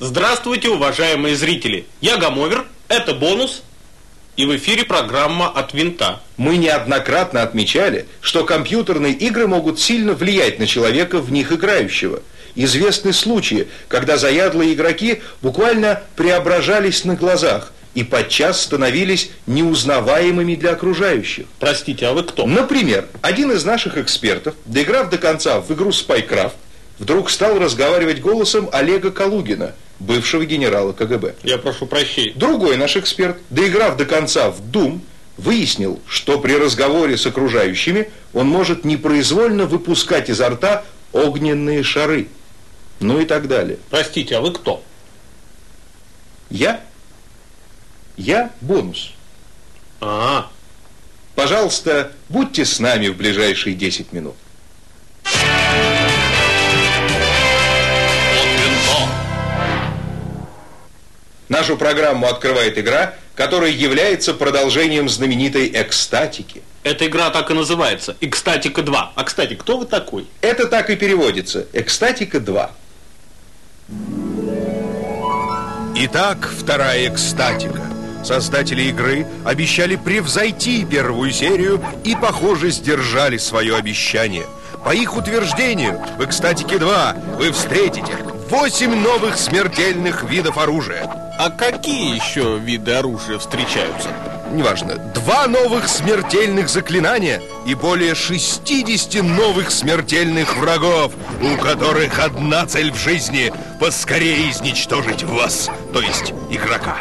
Здравствуйте, уважаемые зрители! Я Гамовер, это бонус, и в эфире программа «От винта». Мы неоднократно отмечали, что компьютерные игры могут сильно влиять на человека, в них играющего. Известны случаи, когда заядлые игроки буквально преображались на глазах и подчас становились неузнаваемыми для окружающих. Простите, а вы кто? Например, один из наших экспертов, доиграв до конца в игру Spycraft, вдруг стал разговаривать голосом Олега Калугина, бывшего генерала КГБ. Я прошу прощения. Другой наш эксперт, доиграв до конца в Doom, выяснил, что при разговоре с окружающими он может непроизвольно выпускать изо рта огненные шары. Ну и так далее. Простите, а вы кто? Я? Я бонус. А, Пожалуйста, будьте с нами в ближайшие 10 минут. Нашу программу открывает игра, которая является продолжением знаменитой экстатики. эта игра так и называется. Экстатика 2. А, кстати, кто вы такой? Это так и переводится. Экстатика 2. Итак, вторая экстатика. Создатели игры обещали превзойти первую серию и, похоже, сдержали свое обещание. По их утверждению, в экстатике 2 вы встретите 8 новых смертельных видов оружия. А какие еще виды оружия встречаются? Неважно, два новых смертельных заклинания и более 60 новых смертельных врагов, у которых одна цель в жизни – поскорее изничтожить вас, то есть игрока.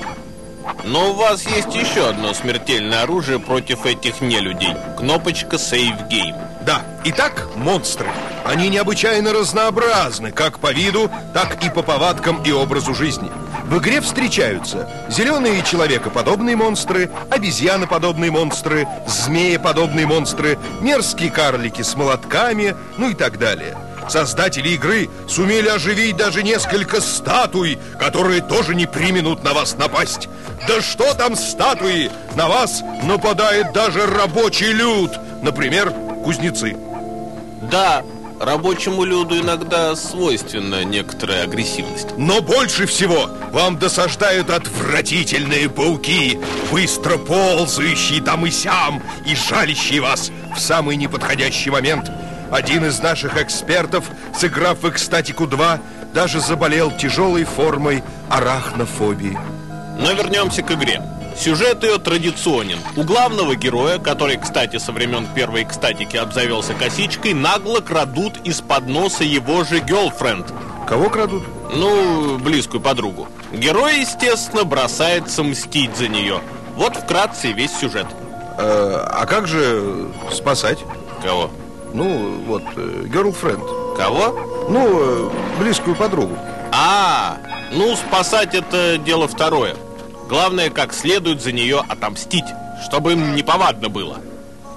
Но у вас есть еще одно смертельное оружие против этих нелюдей. Кнопочка Save Game. Да, итак, монстры. Они необычайно разнообразны, как по виду, так и по повадкам и образу жизни. В игре встречаются зеленые человекоподобные монстры, обезьяноподобные монстры, змееподобные монстры, мерзкие карлики с молотками, ну и так далее. Создатели игры сумели оживить даже несколько статуй, которые тоже не применут на вас напасть. Да что там статуи? На вас нападает даже рабочий люд, например, кузнецы. Да, рабочему люду иногда свойственна некоторая агрессивность. Но больше всего вам досаждают отвратительные пауки, быстро ползающие там и сям и жалящие вас в самый неподходящий момент. Один из наших экспертов, сыграв в экстатику 2, даже заболел тяжелой формой арахнофобии. Но вернемся к игре. Сюжет ее традиционен. У главного героя, который, кстати, со времен первой экстатики обзавелся косичкой, нагло крадут из-под носа его же гелфренд. Кого крадут? Ну, близкую подругу. Герой, естественно, бросается мстить за нее. Вот вкратце весь сюжет. Э, а как же спасать? Кого? Ну, вот, э, girlfriend. Кого? Ну, э, близкую подругу. А, ну, спасать это дело второе. Главное, как следует за нее отомстить, чтобы им неповадно было.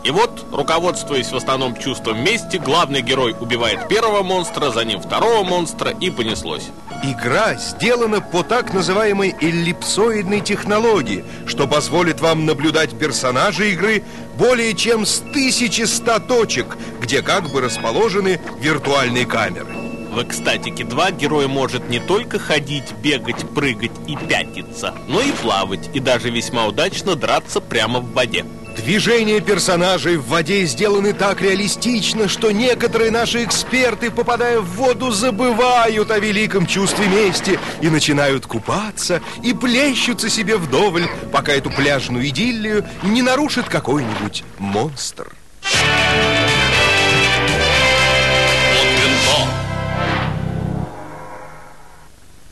И вот, руководствуясь в основном чувством мести, главный герой убивает первого монстра, за ним второго монстра и понеслось. Игра сделана по так называемой эллипсоидной технологии, что позволит вам наблюдать персонажей игры более чем с 1100 точек, где как бы расположены виртуальные камеры. В Экстатике 2 герой может не только ходить, бегать, прыгать и пятиться, но и плавать, и даже весьма удачно драться прямо в воде. Движения персонажей в воде сделаны так реалистично, что некоторые наши эксперты, попадая в воду, забывают о великом чувстве мести и начинают купаться и плещутся себе вдоволь, пока эту пляжную идиллию не нарушит какой-нибудь монстр.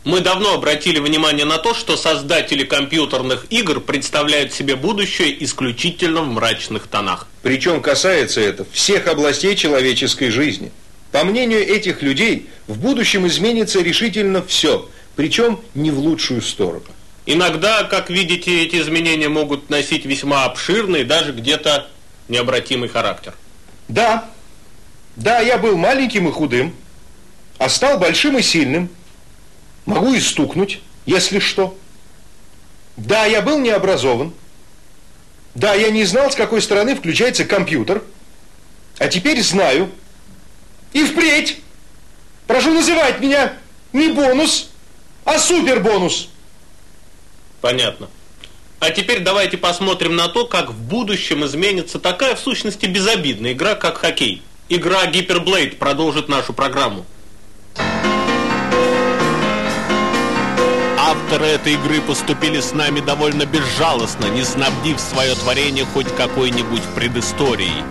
Мы давно обратили внимание на то, что создатели компьютерных игр представляют себе будущее исключительно в мрачных тонах. Причем касается это всех областей человеческой жизни. По мнению этих людей, в будущем изменится решительно все, причем не в лучшую сторону. Иногда, как видите, эти изменения могут носить весьма обширный, даже где-то необратимый характер. Да, да, я был маленьким и худым, а стал большим и сильным. Могу и стукнуть, если что. Да, я был необразован. Да, я не знал, с какой стороны включается компьютер. А теперь знаю. И впредь. Прошу называть меня не бонус, А супербонус? Понятно. А теперь давайте посмотрим на то, как в будущем изменится такая, в сущности, безобидная игра, как хоккей. Игра Гиперблейд продолжит нашу программу. Авторы этой игры поступили с нами довольно безжалостно, не снабдив свое творение хоть какой-нибудь предысторией.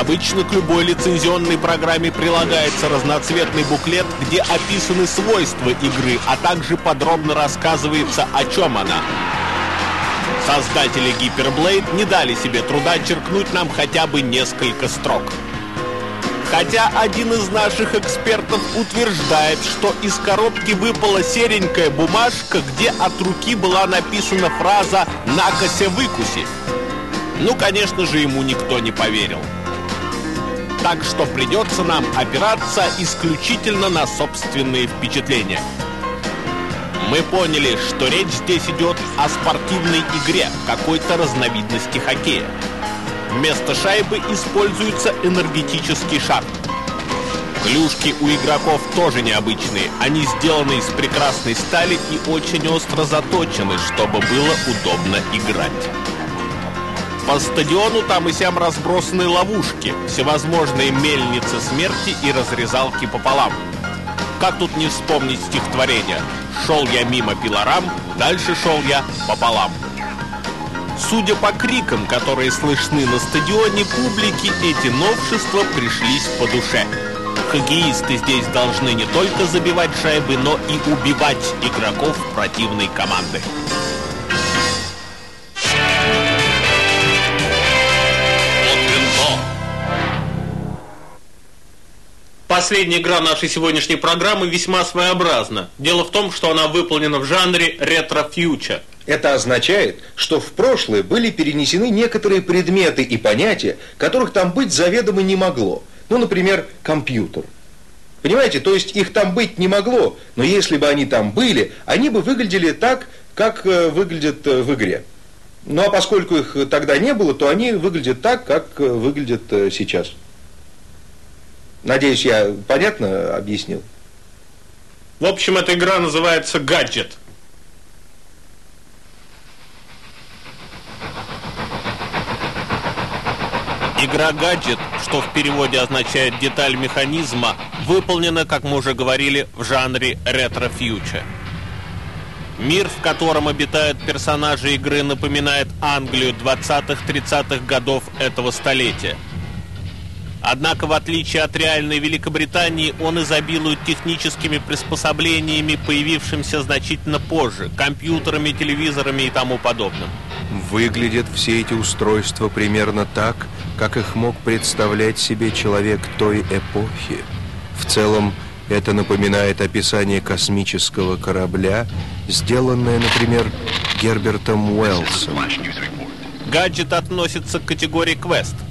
Обычно к любой лицензионной программе прилагается разноцветный буклет, где описаны свойства игры, а также подробно рассказывается, о чем она. Создатели Hyperblade не дали себе труда черкнуть нам хотя бы несколько строк. Хотя один из наших экспертов утверждает, что из коробки выпала серенькая бумажка, где от руки была написана фраза «накося выкуси». Ну, конечно же, ему никто не поверил. Так что придется нам опираться исключительно на собственные впечатления. Мы поняли, что речь здесь идет о спортивной игре, какой-то разновидности хоккея. Вместо шайбы используется энергетический шар. Клюшки у игроков тоже необычные. Они сделаны из прекрасной стали и очень остро заточены, чтобы было удобно играть. По стадиону там и сям разбросаны ловушки, всевозможные мельницы смерти и разрезалки пополам. Как тут не вспомнить стихотворение «Шел я мимо пилорам, дальше шел я пополам». Судя по крикам, которые слышны на стадионе публики, эти новшества пришлись по душе. Хоккеисты здесь должны не только забивать шайбы, но и убивать игроков противной команды. Последняя игра нашей сегодняшней программы весьма своеобразна. Дело в том, что она выполнена в жанре ретро-фьючер. Это означает, что в прошлое были перенесены некоторые предметы и понятия, которых там быть заведомо не могло. Ну, например, компьютер. Понимаете, то есть их там быть не могло, но если бы они там были, они бы выглядели так, как э, выглядят э, в игре. Ну а поскольку их тогда не было, то они выглядят так, как э, выглядят сейчас. Надеюсь, я понятно объяснил? В общем, эта игра называется «Гаджет». Игра «Гаджет», что в переводе означает «деталь механизма», выполнена, как мы уже говорили, в жанре ретро-фьючер. Мир, в котором обитают персонажи игры, напоминает Англию 20-30-х годов этого столетия – Однако, в отличие от реальной Великобритании, он изобилует техническими приспособлениями, появившимся значительно позже, компьютерами, телевизорами и тому подобным. Выглядят все эти устройства примерно так, как их мог представлять себе человек той эпохи. В целом, это напоминает описание космического корабля, сделанное, например, Гербертом Уэллсом. Гаджет относится к категории квест –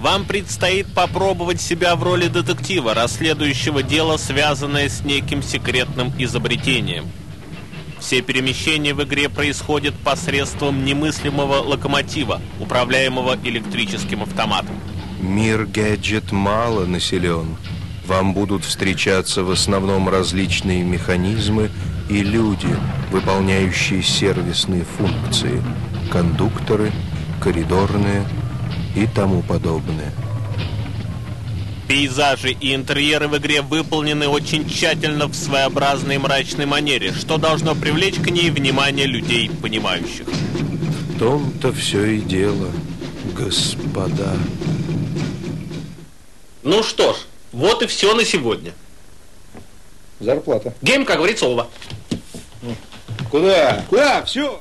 вам предстоит попробовать себя в роли детектива, расследующего дело, связанное с неким секретным изобретением. Все перемещения в игре происходят посредством немыслимого локомотива, управляемого электрическим автоматом. Мир гаджет мало населен. Вам будут встречаться в основном различные механизмы и люди, выполняющие сервисные функции. Кондукторы, коридорные, и тому подобное. Пейзажи и интерьеры в игре выполнены очень тщательно в своеобразной мрачной манере, что должно привлечь к ней внимание людей, понимающих. В том-то все и дело, господа. Ну что ж, вот и все на сегодня. Зарплата. Гейм, как говорится, оба. Куда? Куда? Все.